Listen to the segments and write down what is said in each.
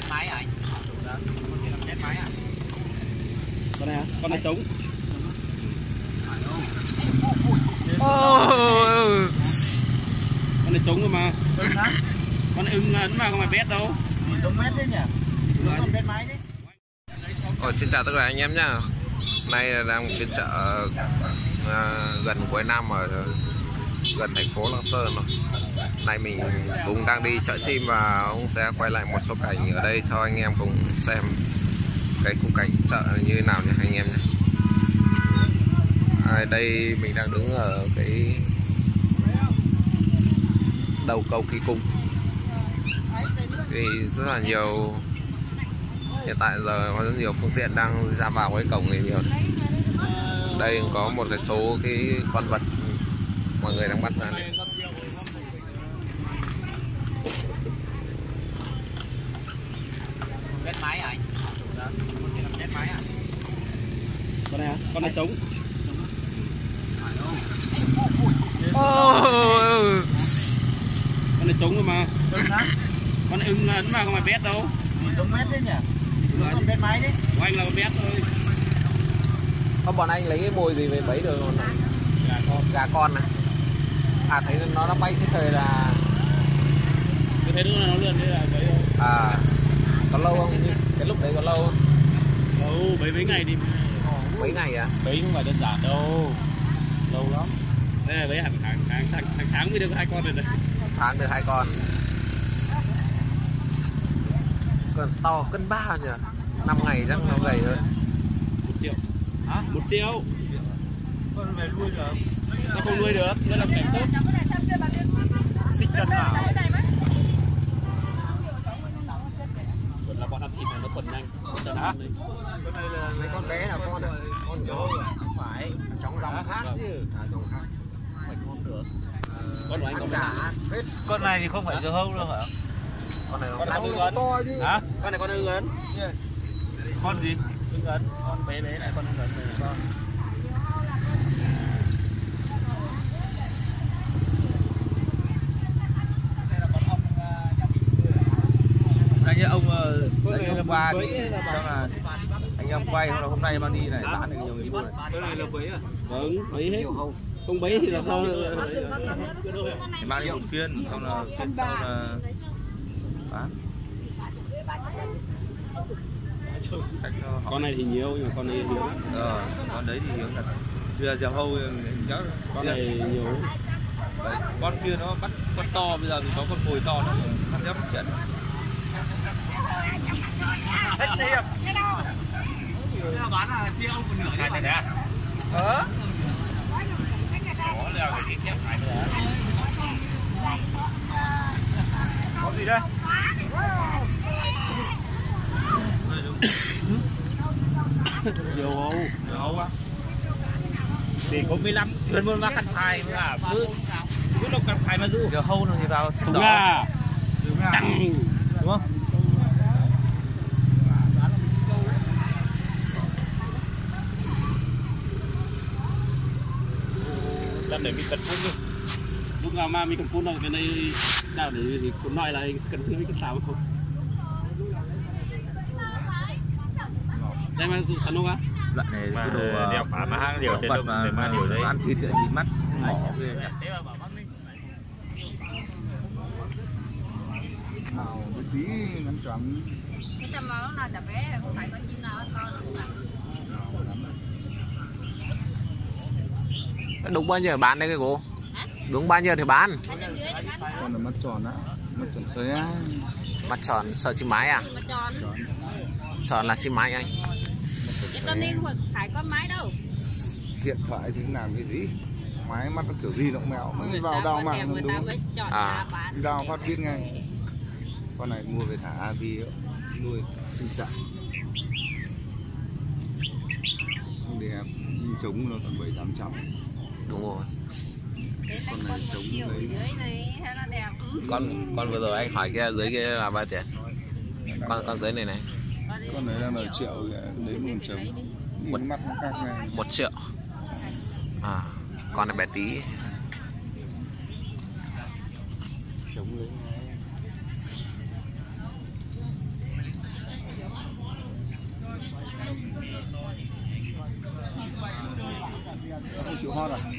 chết máy à anh chết máy à con này hả? Con này trống. Ôi, con này trống rồi mà. Con này ưng ấn mà không phải bét đâu. Giống mét đấy nhỉ? Con chết máy đấy. Ồ, xin chào tất cả anh em nhá. Nay là đang phiên chợ à, gần cuối năm ở gần thành phố Lạng Sơn rồi. Nay mình cũng đang đi chợ chim và cũng sẽ quay lại một số cảnh ở đây cho anh em cùng xem cái khung cảnh chợ như thế nào nhé anh em nhé à, Đây mình đang đứng ở cái đầu cầu Kỳ Cung. Thì rất là nhiều hiện tại giờ có rất nhiều phương tiện đang ra vào cái cổng này nhiều. Đây có một cái số cái con vật mọi người đang bắt ra này. Chết máy à anh chết máy à con này hả? Con này trống. Ôi, con này trống rồi mà. Con này ưng ấn mà không phải bét đâu? Giống mét đấy nhỉ? Con chết máy đấy. Của anh là con bét thôi. Có bọn anh lấy cái mồi gì về bấy được không gà con. Gà con này à thấy nó nó bay cái thời là cứ thấy nó lượn thế là thôi à có lâu không? Cái lúc đấy có lâu không? Đâu bấy mấy ngày đi. Mấy ngày à? Bấy không phải đơn giản đâu. Lâu lắm. Đây là bấy hàng tháng tháng tháng tháng, tháng mới được hai con rồi đấy tháng được hai con. Còn to cân ba nhỉ? Năm ngày chắc nó gầy hơn một triệu. Hả? Một triệu. Con về nuôi được sao không nuôi được? Đây là cảnh tốt. Xích chân vào. Chuẩn là bọn ăn thịt này nó quần nhanh. Chân Hả? ăn đấy con này là mấy con bé là con ạ? Con chó không phải. Chóng dòng khác chứ. À dòng khác. Phải con được. Con của anh mấy cả hết. Con này thì không phải dưa hấu đâu hả? Con này con này con con nó ưng to chứ. hả? Con này con ưng ấn. Con gì? Ưng ấn. Con bé bé này con ưng ấn này anh ấy ông ờ, Con anh hôm qua thì chắc là anh em quay hôm nay mang đi này bán được nhiều như này. Cái này là bấy à? Vâng bấy hết. Không? Bấy thì làm sao thì mang đi một phiên xong là phiên sau là bán. Học con này thì nhiều nhưng mà con này lắm. ờ con đấy thì hiếm thật. Bây giờ hâu chắc con này nhiều. Con kia nó bắt con to bây giờ thì có con mồi to nó ăn rất phát triển bán là chia ông một nửa hai này nè có gì đây nhiều hầu dầu hâu á thì có 15 gần một cắt thai là cứ cứ lúc cắt thai mà du dầu hâu thì vào súng đỏ. gà Súng chẳng đúng không làm để mình cần phun đi lúc nào mà mình cần phun đâu cái này nào để cũng nói là cần phun cần sao không? Đây mà sẵn không á. Loại này Mà cái đồ ờ, đeo phá mà hang điều trên đông mà, để mà điều đấy. ăn thịt lại bị mắt mỏ. nào một tí ngắn chóng cái trong đó là chả bé không phải con chim nào con đâu mà. Đúng bao nhiêu bán đấy cái cô đúng bao nhiêu thì bán? Con là mắt tròn á mắt tròn xé mắt tròn sợ chim mái à? Tròn. Tròn. Là chim mái anh. Con nên hoặc phải con mái đâu. Điện thoại thì làm cái gì? Máy mắt nó kiểu gì nó cũng mèo mới người vào đào có mạng đẹp không người ta đúng. mới chọn À. Đào phát biết ngay. con này mua về thả AV nuôi sinh sản. Không đẹp nhưng trống nó tầm bảy tám trăm đúng rồi. Thế con con này một lấy. dưới này nó đẹp? Ừ. con con vừa rồi anh hỏi kia dưới kia là bao tiền? Con con dưới này này. Con này đang là triệu lấy một trống nhìn mắt nó khác này một triệu. À con này bé tí. Trống lấy nó không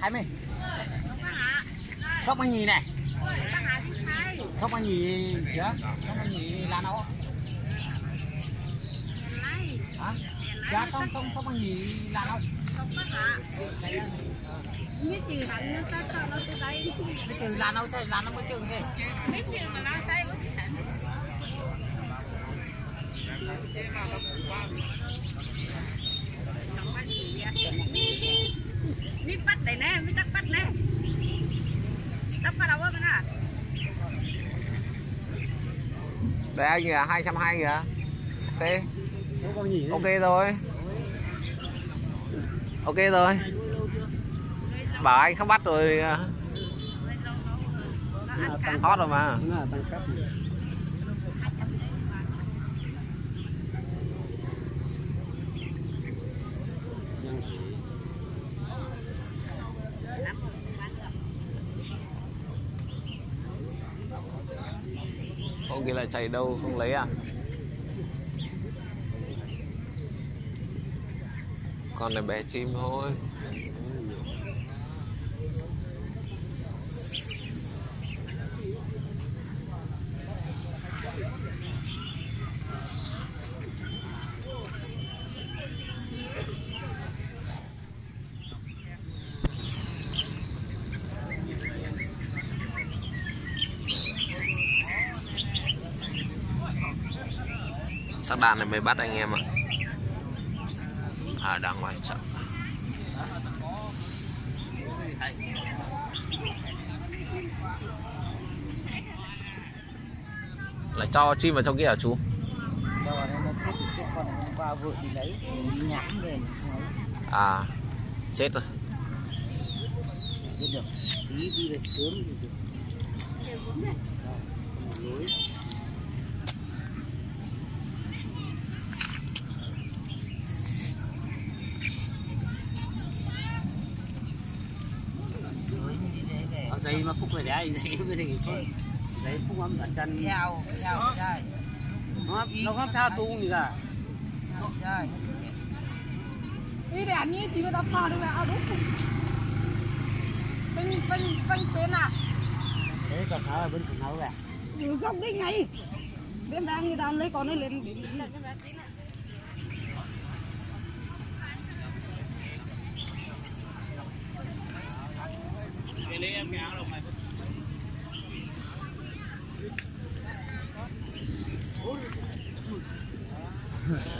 20 Thóc bánh nhì này. Thóc bánh nhì chưa? Thóc bánh nhì là nấu Hả? Dạ không, không, thóc bánh nhì là nấu Không? Ừ, Biết chữ nó ta nó đây. Biết chữ là nấu chơi, là nó mới chừng gì Biết chữ mà nó đây Hãy subscribe cho kênh Ghiền Mì Gõ Để không bỏ lỡ những video hấp dẫn mi bắt đây nè mi tắc bắt nè tắc bắt đâu bên à Đây anh kìa, 220 kìa. Ok. Ok rồi. Ok rồi. Bảo anh không bắt rồi. nó ăn cá Hot rồi mà. Con kia là chạy đâu không lấy à? Con này bé chim thôi. Sắc đàn này mới bắt anh em ạ. À à đang ngoài chợ. Lại cho chim vào trong kia hả chú? À chết rồi. biết được tí đi là sớm thì được ở dây mà phúc về đấy dây mới đi dây phúc lắm cả chân. Theo theo chơi nó nó không sao tu gì cả. Chơi đi để anh như chỉ mới đắp pha được à đúng bên bên bên bên à thế còn nó bên còn nó cả Ừ, không đi ngay? Bên đang người ta lấy con ấy lên đến Yeah.